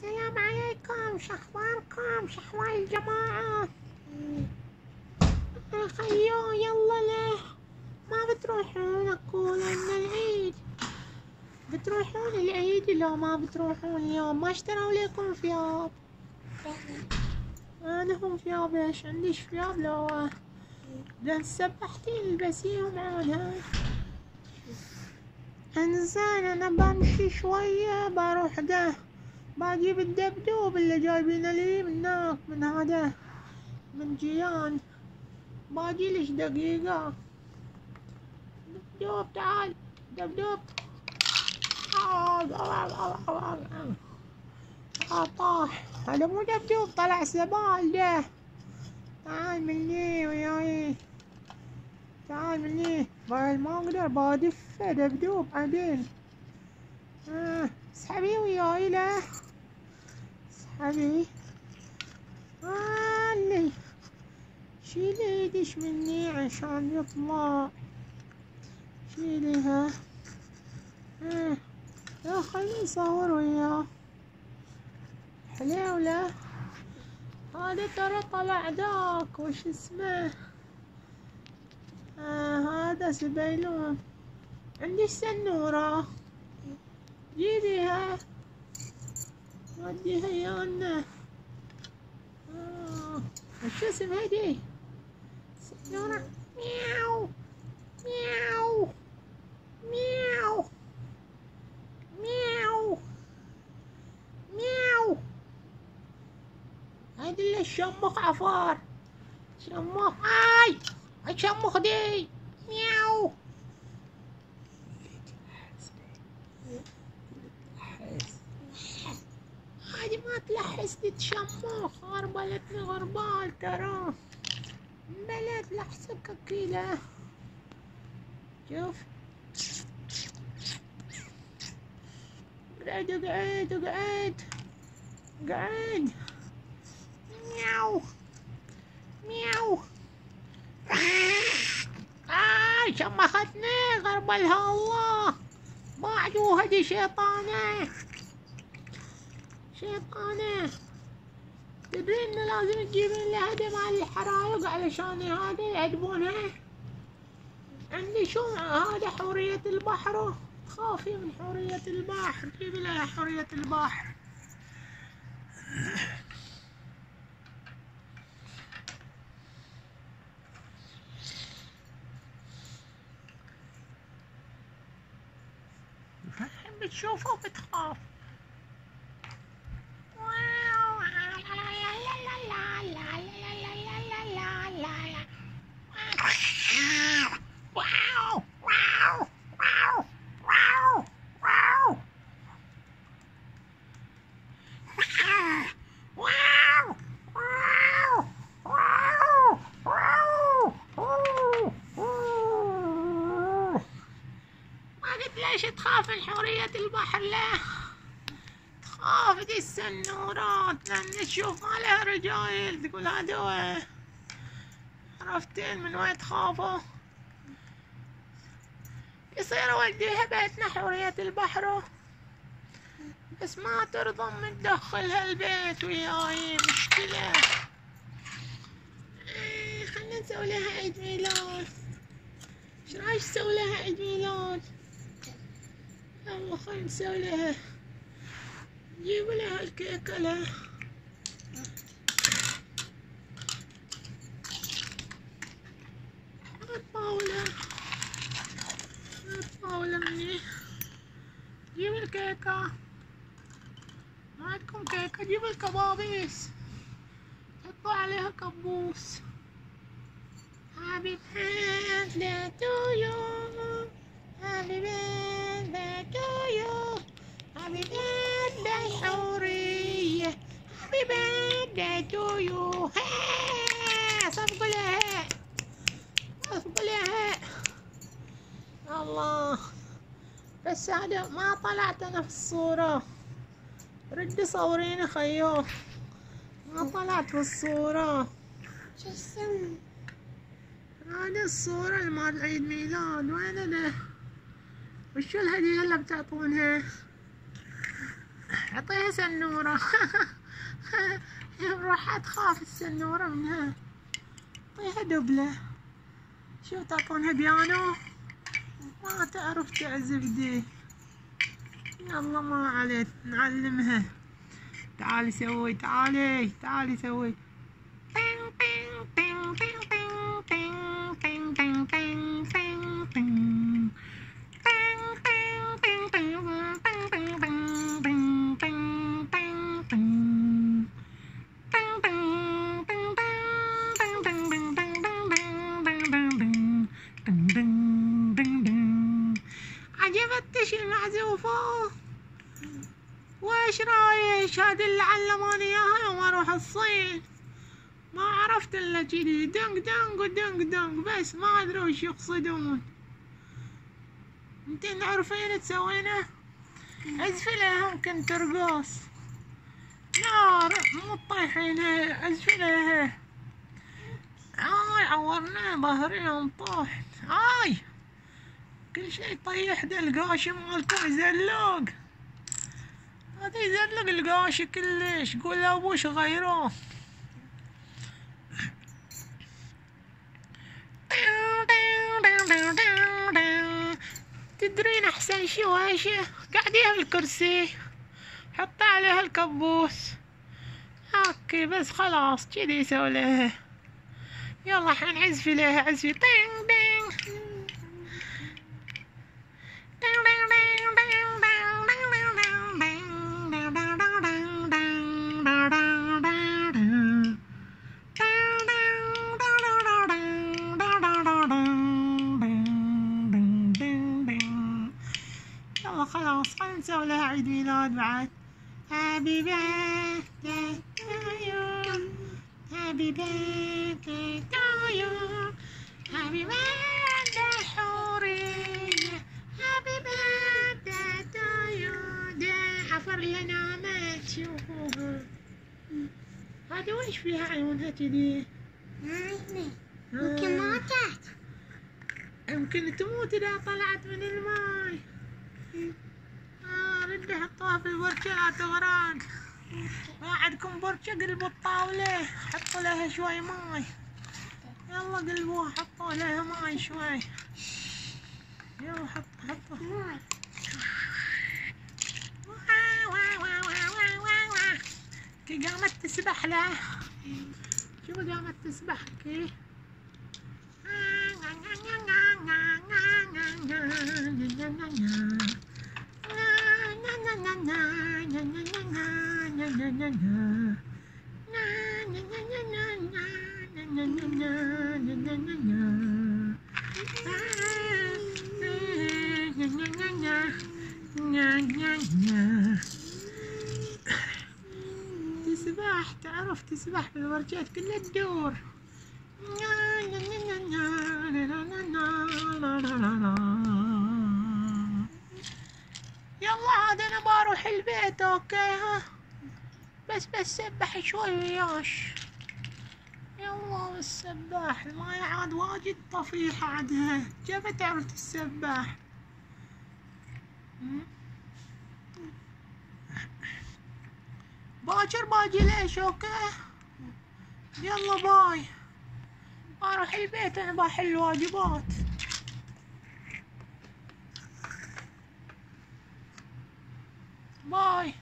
السلام عليكم شخباركم؟ شحوال الجماعة؟ خيو يلا له ما بتروحون أقول إن العيد؟ بتروحون العيد؟ لو ما بتروحون اليوم. ما اشتروا لكم ثياب؟ أنا هم ثياب إيش؟ عندي ثياب لو لأن سبحتين البسيهم عونها انزين أنا بمشي شوية بروح ده. بجيب الدبدوب اللي جايبينه لي من هناك من هذا من جيان. باجي ليش دقيقة. دبدوب تعال. دبدوب. آه طاح. هذا مو دبدوب طلع سبال ده. تعال مني وياي. تعال مني. ما أقدر بدف دبدوب بعدين آه اسحبي وياي لا اسحبي آلي شيلي ايدش مني عشان يطلع شيليها. آه يا خليني نصور وياه حليولة. هذا ترى طلع داك وش اسمه؟ آه هذا سبيلون. عندي سنورة. جيبيها. وديها يانا آه. وش اسم هدي سنورة مياو. مياو. مياو. مياو. مياو. هذي اللي الشمخ عفار. شمخ. آي. الشمخ دي. مياو. دي تشمخ غربلتني غربال ترى. بلد لحسك كده شوف. اقعد اقعد اقعد اقعد مياو. مياو. آه شمختني غربلها الله. بعدو هدي شيطانة. شيطانة. تدري لازم تجيبين لها هدي مال الحرايق علشان هذا يعذبونها عندي شو؟ هذا حورية البحر. خافي من حورية البحر. جيب لها حورية البحر. بتشوفه بتخاف. ليش تخاف من حورية البحر؟ لا. تخاف دي السنورات. لأن تشوف لها رجايل. تقول هذا عرفتين من وين تخافوا؟ يصير وديها بيتنا حورية البحر. بس ما ترضى من تدخلها البيت وياي. مشكلة. إيه، خلنا نسوي لها عيد ميلاد. إيش رأيك نسوي لها عيد ميلاد؟ يلا خلنا نسوي لها نجيب لها الكيكة له الطاولة الطاولة مني جيب الكيكة ما عندكم كيكة جيب الكبابيس حطوا عليها كبوس Happy birthday to you Happy birthday to you Happy birthday حورية Happy birthday to you صفقوا لها صفقوا لها الله بس هذا ما طلعت أنا في الصورة ردي صوريني خيو ما طلعت في الصورة شو اسم هذه الصورة مال عيد ميلاد وين ده وشو الهدية اللي بتعطونها؟ أعطيها سنورة. روح تخاف السنورة منها. أعطيها دبلة. شو تعطونها؟ بيانو؟ ما تعرف تعزف دي. يلا ما عليك. نعلمها. تعالي سوي تعالي تعالي سوي. عجبتش المعزوفة وإيش رايش هذه اللي علموني اياها يوم أروح الصين ما عرفت إلا جدي دنق دنق ودنق دنق. بس ما أدري وش يقصدون. انتين عارفين تسوينه؟ عزفي لها يمكن ترقص. نار مو طايحينها عزفي لها آي عورنا ظهري يوم طاحت. آي. كل شي طيح ده القاشي مالكم يزلق. هذا يزلق القاشي كلش. قول لابوش غيره. تدرين أحسن شي واشي قعديها بالكرسي حطي عليها الكبوس. أوكي بس خلاص كذي يسوي لها يلا حين عزفي لها عزفي. طين دين Happy birthday to you. Happy birthday to you. Happy birthday حورية Happy birthday to you. ده حفر لنا ما تشوفوها هذا وش فيها عيونها كذي ما أدري يمكن ماتت يمكن تموت إذا طلعت من الماي ردي حطوها في البرشة تغرق ما عندكم برشة قلبوا الطاولة حطوا لها شوي ماي. يلا قلبوها حطوا لها ماي شوي. يلا حط حطوا. كي قامت تسبح له شوف قامت تسبح كي تسبح تعرف تسبح بالورجات كلها تدور. يلا عاد أنا بروح البيت أوكي ها؟ بس بس سبح شوي وياش. يلا السباح الماي عاد واجد طفيحة عدها. كيف تعرف تسبح؟ مم؟ باكر باجي ليش okay؟ يلا bye. أروح البيت أنا بحل واجبات bye.